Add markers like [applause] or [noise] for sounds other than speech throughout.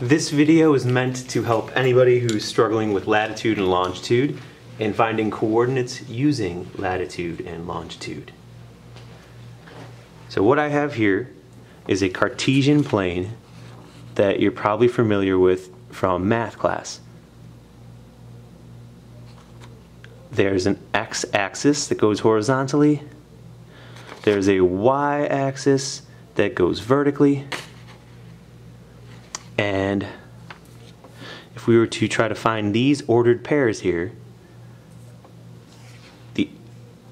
This video is meant to help anybody who's struggling with latitude and longitude and finding coordinates using latitude and longitude. So what I have here is a Cartesian plane that you're probably familiar with from math class. There's an x-axis that goes horizontally. There's a y-axis that goes vertically. And if we were to try to find these ordered pairs here, the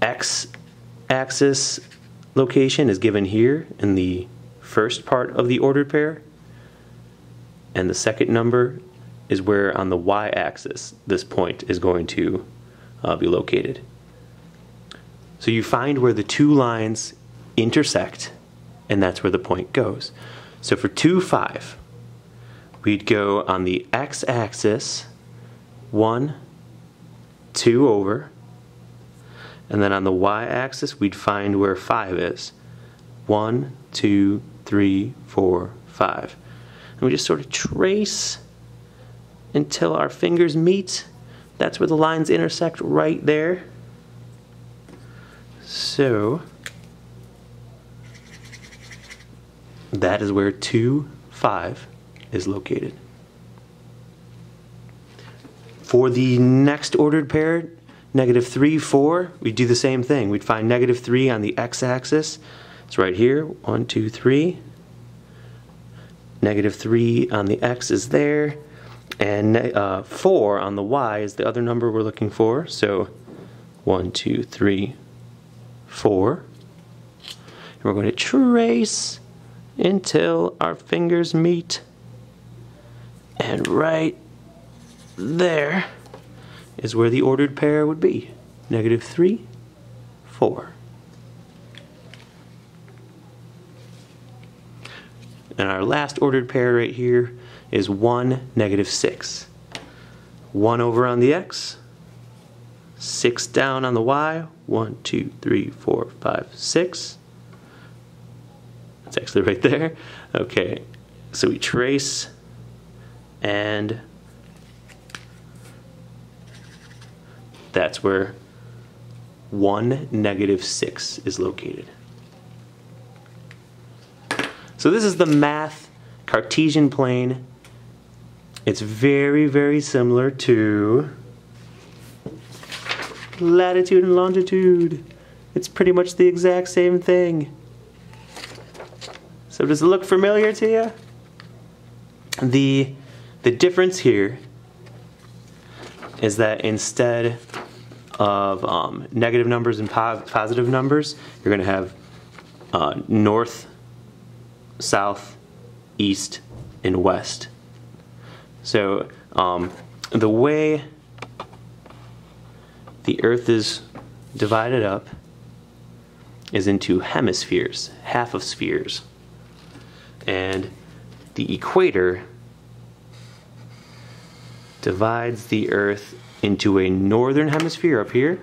x-axis location is given here in the first part of the ordered pair, and the second number is where on the y-axis this point is going to uh, be located. So you find where the two lines intersect, and that's where the point goes. So for 2, 5, we'd go on the x-axis, 1, 2 over, and then on the y-axis we'd find where 5 is. 1, 2, 3, 4, 5. And we just sort of trace until our fingers meet. That's where the lines intersect right there. So that is where 2, 5 is located. For the next ordered pair, negative 3, 4, we do the same thing. We'd find negative 3 on the x-axis. It's right here, 1, 2, 3. Negative 3 on the x is there. And uh, 4 on the y is the other number we're looking for. So 1, 2, 3, 4. And we're going to trace until our fingers meet. And right there is where the ordered pair would be. Negative 3, 4. And our last ordered pair right here is 1, negative 6. 1 over on the x, 6 down on the y. 1, 2, 3, 4, 5, 6. That's actually right there. Okay, so we trace and that's where 1, negative 6 is located. So this is the math Cartesian plane. It's very, very similar to latitude and longitude. It's pretty much the exact same thing. So does it look familiar to you? The, the difference here is that instead of um, negative numbers and po positive numbers, you're going to have uh, north, south, east, and west. So um, the way the Earth is divided up is into hemispheres, half of spheres. And the equator divides the Earth into a northern hemisphere up here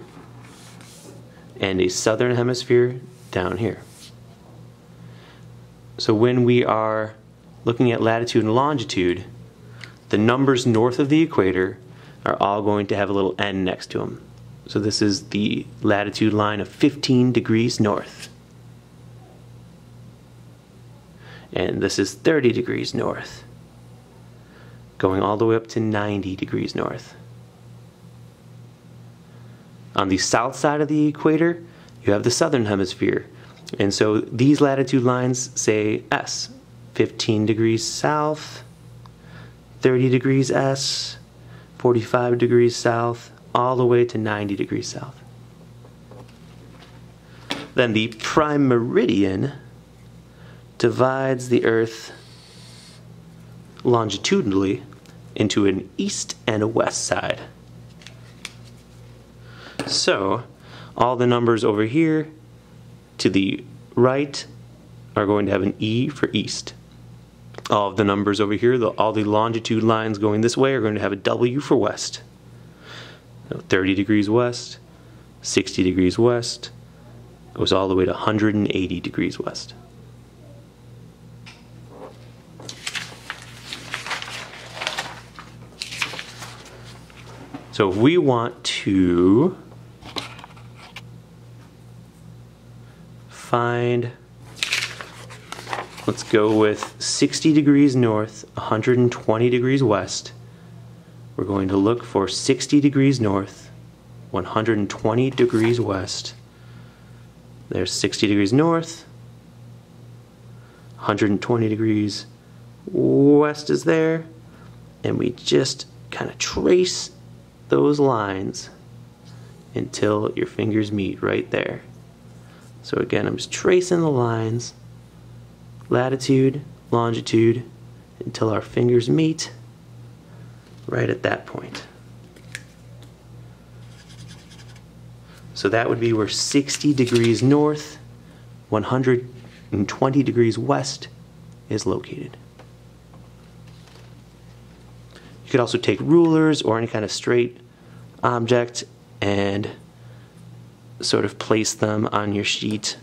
and a southern hemisphere down here. So when we are looking at latitude and longitude, the numbers north of the equator are all going to have a little n next to them. So this is the latitude line of 15 degrees north. And this is 30 degrees north, going all the way up to 90 degrees north. On the south side of the equator, you have the southern hemisphere. And so these latitude lines say S, 15 degrees south, 30 degrees S, 45 degrees south, all the way to 90 degrees south. Then the prime meridian divides the Earth longitudinally into an east and a west side. So all the numbers over here to the right are going to have an E for east. All of the numbers over here, the, all the longitude lines going this way are going to have a W for west. 30 degrees west, 60 degrees west, goes all the way to 180 degrees west. So if we want to find, let's go with 60 degrees north, 120 degrees west. We're going to look for 60 degrees north, 120 degrees west. There's 60 degrees north, 120 degrees west is there, and we just kind of trace those lines until your fingers meet right there. So again, I'm just tracing the lines, latitude, longitude, until our fingers meet right at that point. So that would be where 60 degrees north, 120 degrees west is located. You could also take rulers or any kind of straight object and sort of place them on your sheet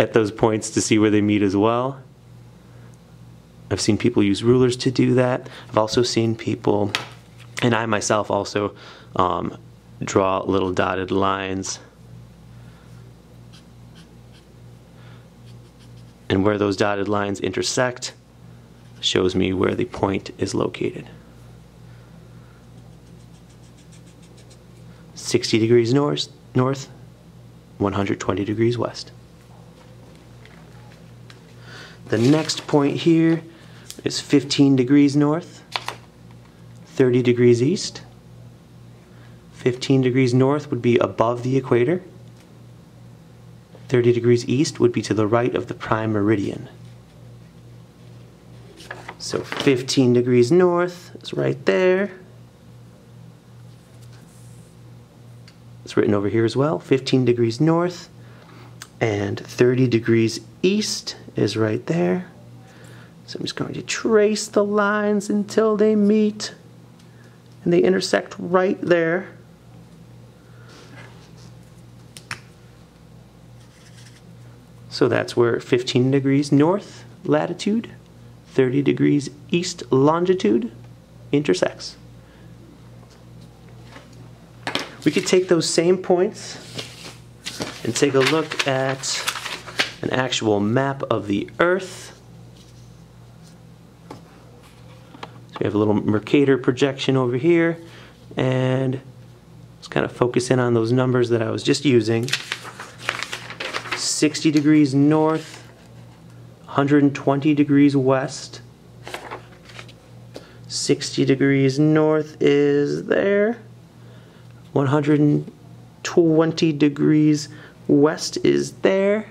at those points to see where they meet as well. I've seen people use rulers to do that. I've also seen people, and I myself also, um, draw little dotted lines. And where those dotted lines intersect shows me where the point is located. 60 degrees north, north 120 degrees west. The next point here is 15 degrees north, 30 degrees east. 15 degrees north would be above the equator. 30 degrees east would be to the right of the prime meridian. So 15 degrees north is right there. It's written over here as well. 15 degrees north and 30 degrees east is right there. So I'm just going to trace the lines until they meet and they intersect right there. So that's where 15 degrees north latitude 30 degrees east longitude intersects. We could take those same points and take a look at an actual map of the Earth. So we have a little Mercator projection over here and let's kind of focus in on those numbers that I was just using. 60 degrees north 120 degrees west. 60 degrees north is there. 120 degrees west is there.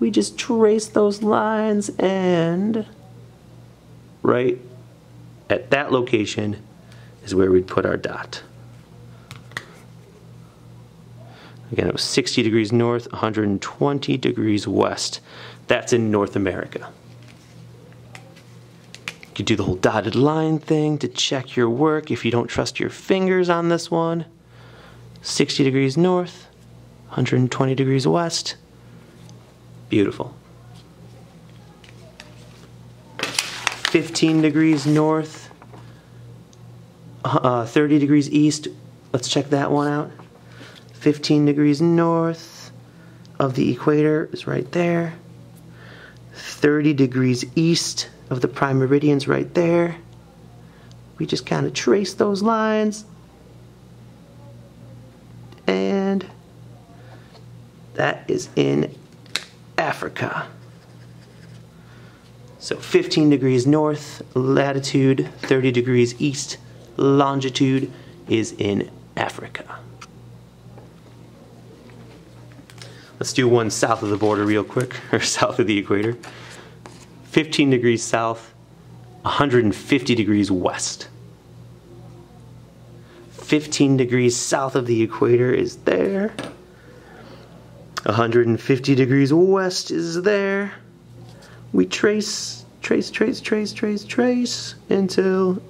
We just trace those lines and right at that location is where we'd put our dot. Again, it was 60 degrees north, 120 degrees west. That's in North America. You do the whole dotted line thing to check your work if you don't trust your fingers on this one. 60 degrees north, 120 degrees west. Beautiful. 15 degrees north, uh, 30 degrees east. Let's check that one out. 15 degrees north of the equator is right there. 30 degrees east of the prime meridians right there. We just kind of trace those lines. And that is in Africa. So 15 degrees north latitude, 30 degrees east longitude is in Africa. Let's do one south of the border real quick, [laughs] or south of the equator. 15 degrees south, 150 degrees west. 15 degrees south of the equator is there. 150 degrees west is there. We trace, trace, trace, trace, trace, trace until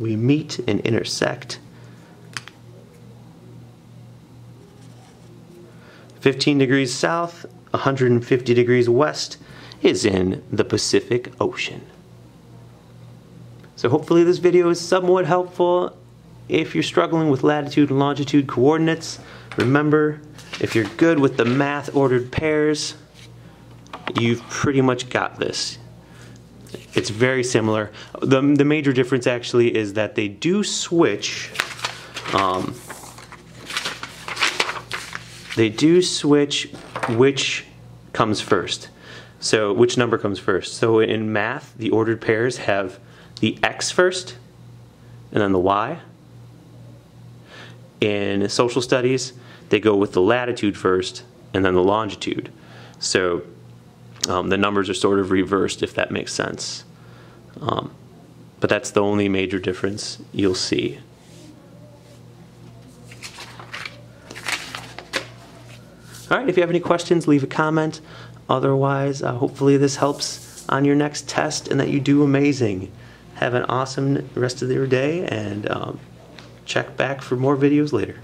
we meet and intersect 15 degrees south, 150 degrees west is in the Pacific Ocean. So hopefully this video is somewhat helpful. if you're struggling with latitude and longitude coordinates, remember if you're good with the math ordered pairs, you've pretty much got this. It's very similar. The, the major difference actually is that they do switch. Um, they do switch which comes first. So which number comes first? So in math, the ordered pairs have the x first and then the y. In social studies, they go with the latitude first and then the longitude. So um, the numbers are sort of reversed, if that makes sense. Um, but that's the only major difference you'll see. All right, if you have any questions, leave a comment. Otherwise, uh, hopefully this helps on your next test and that you do amazing. Have an awesome rest of your day and um, check back for more videos later.